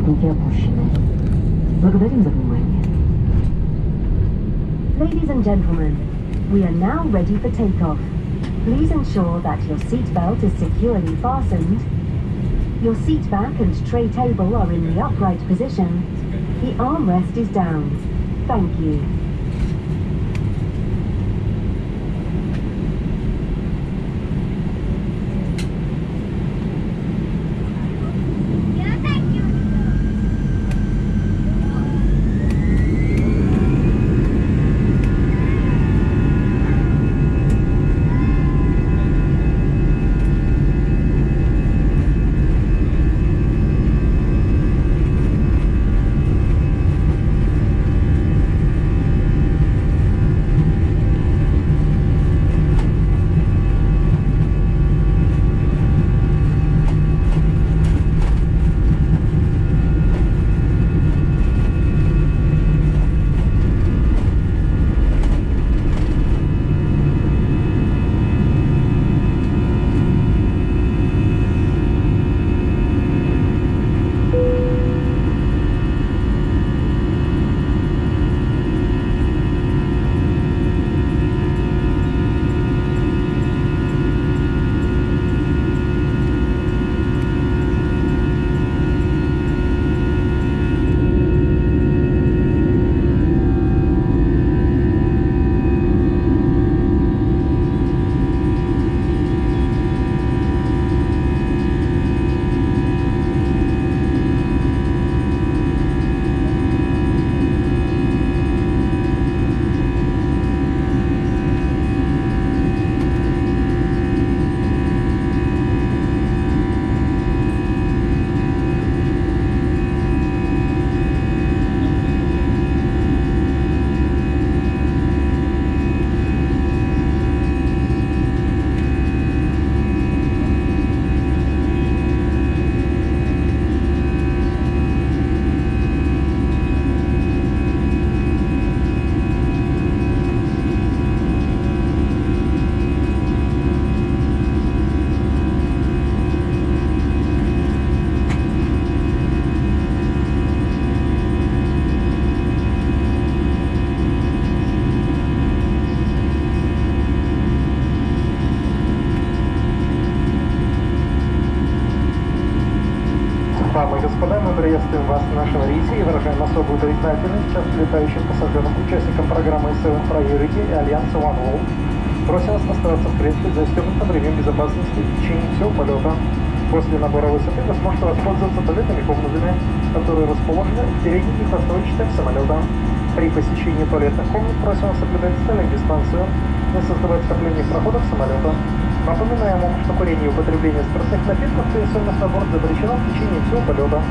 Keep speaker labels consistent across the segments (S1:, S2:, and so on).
S1: Подлокотники опущены. Благодарим за внимание.
S2: Ladies and gentlemen, we are now ready for takeoff. Please ensure that your seat belt is securely fastened. Your seat back and tray table are in the upright position. The armrest is down. Thank you.
S3: Господа, мы приветствуем вас в нашем рейсе и выражаем особую признательность всем летающим пассажирам, участникам программы Seven Priority и Альянса One World. Просим вас оставаться в кресле застегнутым ремнем безопасности в течение всего полета. После набора высоты вы сможете воспользоваться туалетными комнатами, которые расположены в передних и хвостовой частях самолета. При посещении туалетных комнат просим вас соблюдать социальную дистанцию, не создавать скопление проходов самолета. Напоминаем вам, что курение и употребление спиртных напитков при совместном борт запрещено в течение всего полета.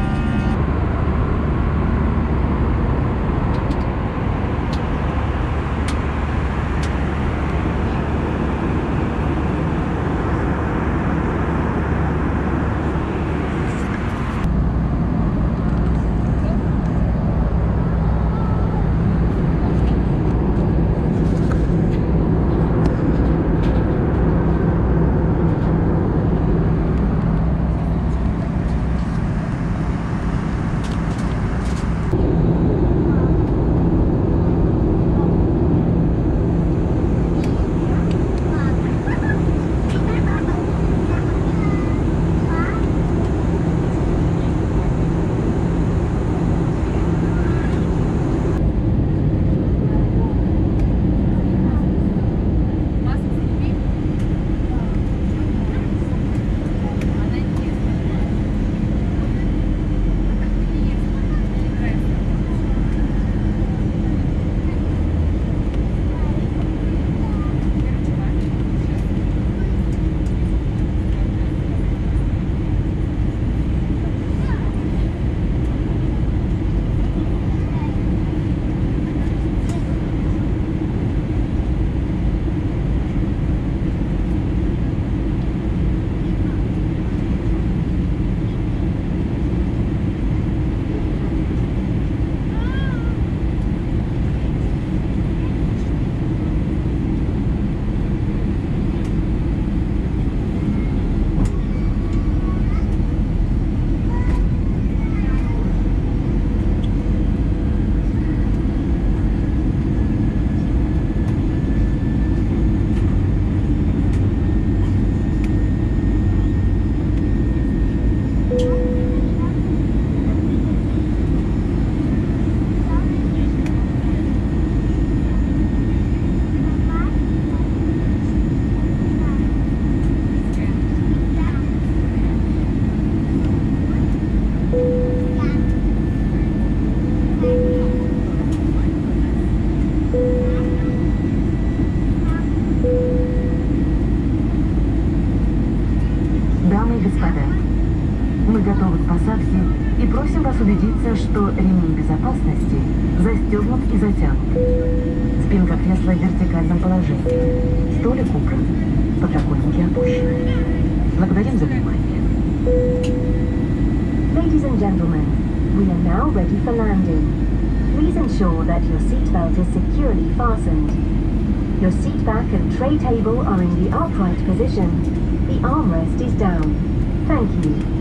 S1: положении. Столик убран. Подоконники опущены. Благодарим за внимание.
S2: Ladies and gentlemen, we are now ready for landing. Please ensure that your seatbelt is securely fastened. Your seat back and tray table are in the upright position. The armrest is down. Thank you.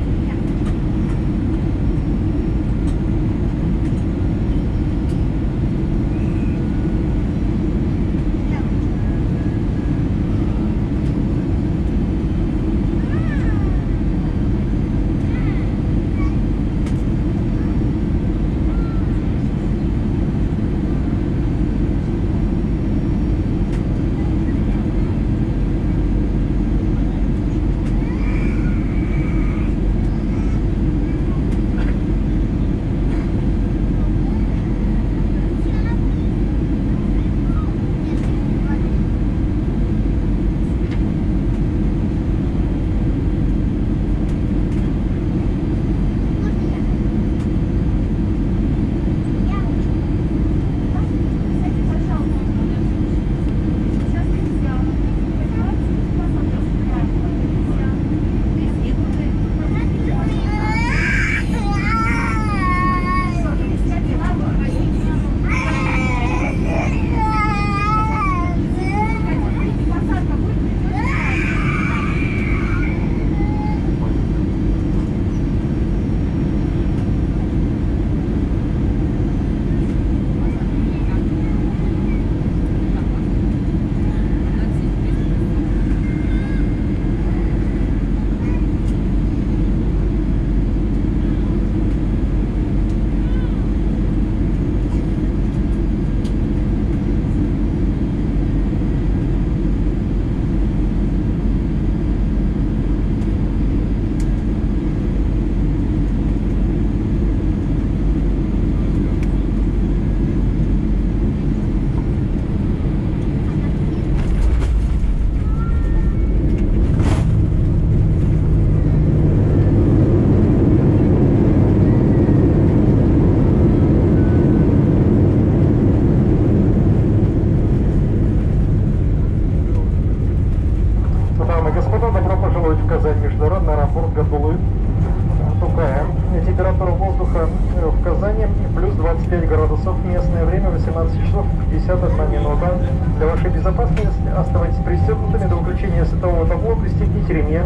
S3: Местное время 18 часов 51 минута. Для вашей безопасности оставайтесь пристегнутыми до выключения светового табло, пристегните ремень.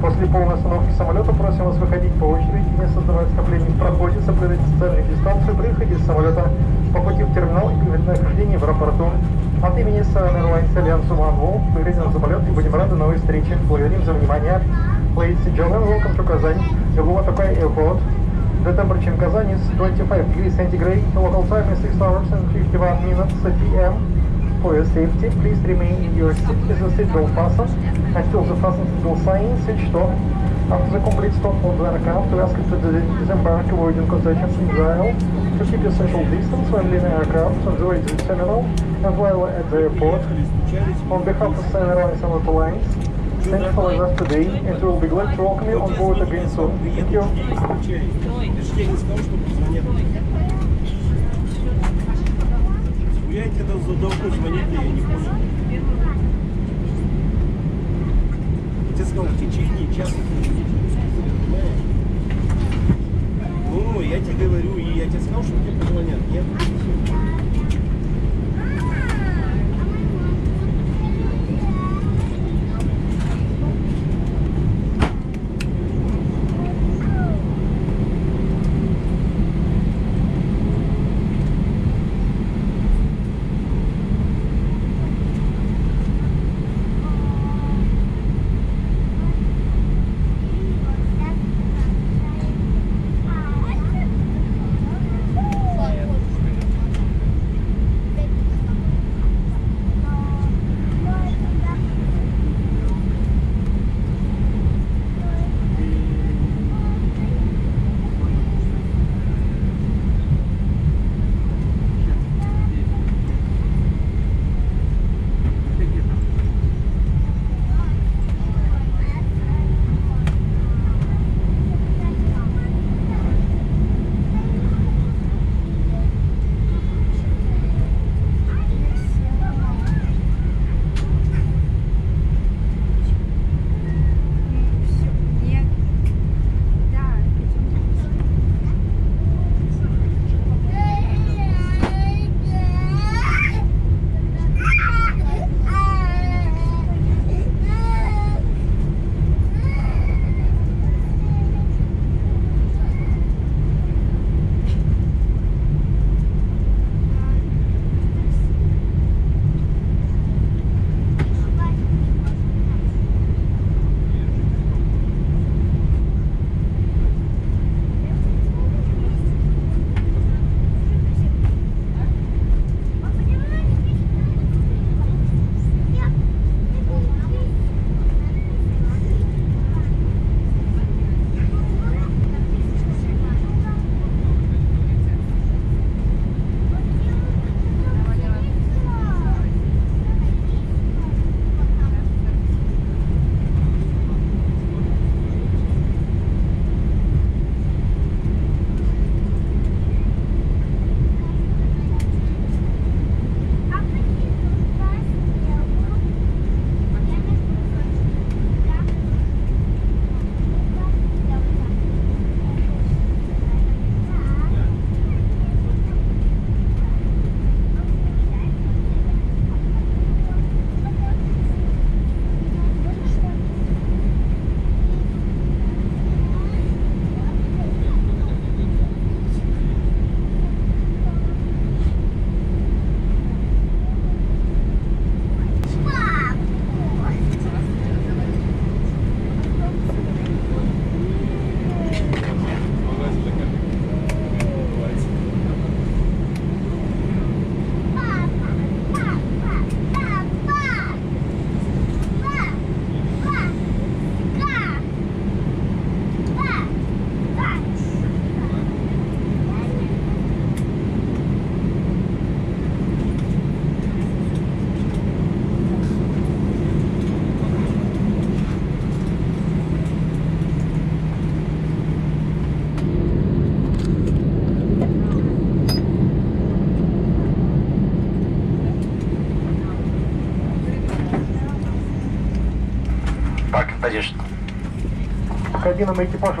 S3: После полной остановки самолета просим вас выходить по очереди, не создавать скоплений в проходе, соблюдать социальную дистанцию при выходе из самолета по пути в терминал и при нахождении в аэропорту. От имени Sun Airlines Альянса OneWorld выглядим за полет и будем рады новой встрече. Благодарим за внимание. Ladies and gentlemen, welcome to Kazan. Его такой airport. The temperature in Kazan is 25 degrees centigrade. The local time is 6 hours and 51 minutes p.m. For your safety, please remain in your seat with the seatbelt fastened until the fasten seatbelt sign switched off. After the complete stop of the aircraft, we ask you to dis- disembark avoiding concessions in the aisle, to keep your social distance when leaving the aircraft, to the terminal, and while at the airport. On behalf of Sun Airlines and Auto thank you for with us today, we will be glad to welcome you on board again soon. Thank you.
S4: Я тебе задолго я не сказал, в течение часа. Ну, я тебе говорю, и я тебе сказал, что тебе позвонят. Нет?
S3: dinamite posso